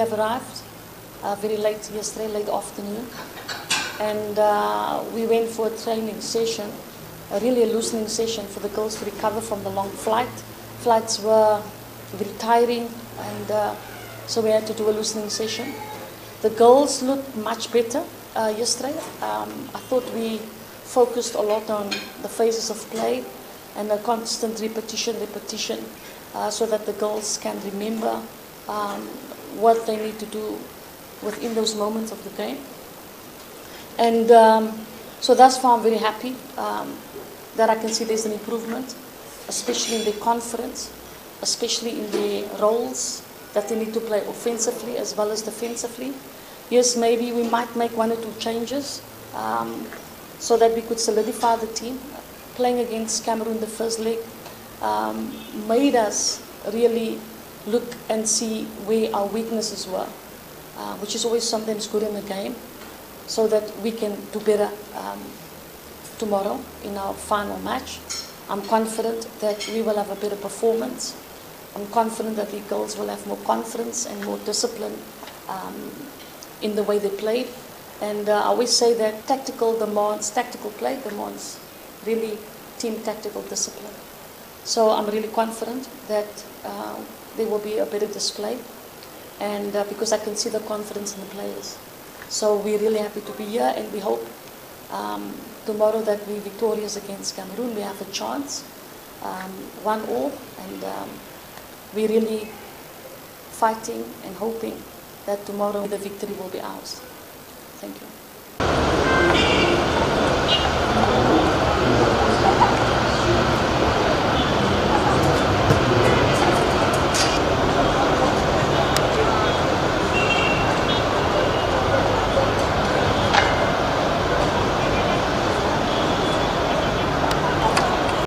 arrived uh, very late yesterday, late afternoon, and uh, we went for a training session, a really a loosening session for the girls to recover from the long flight. Flights were very tiring, and uh, so we had to do a loosening session. The girls looked much better uh, yesterday. Um, I thought we focused a lot on the phases of play and a constant repetition, repetition, uh, so that the girls can remember um, what they need to do within those moments of the game. And um, so thus far, I'm very happy um, that I can see there's an improvement, especially in the confidence, especially in the roles that they need to play offensively as well as defensively. Yes, maybe we might make one or two changes um, so that we could solidify the team. Playing against Cameroon the first leg um, made us really look and see where our weaknesses were, uh, which is always sometimes good in the game, so that we can do better um, tomorrow in our final match. I'm confident that we will have a better performance. I'm confident that the girls will have more confidence and more discipline um, in the way they played. And uh, I always say that tactical demands, tactical play demands really team tactical discipline. So I'm really confident that uh, there will be a better display, and uh, because I can see the confidence in the players. So we're really happy to be here, and we hope um, tomorrow that we're victorious against Cameroon. We have a chance, um, one all, and um, we're really fighting and hoping that tomorrow the victory will be ours. Thank you.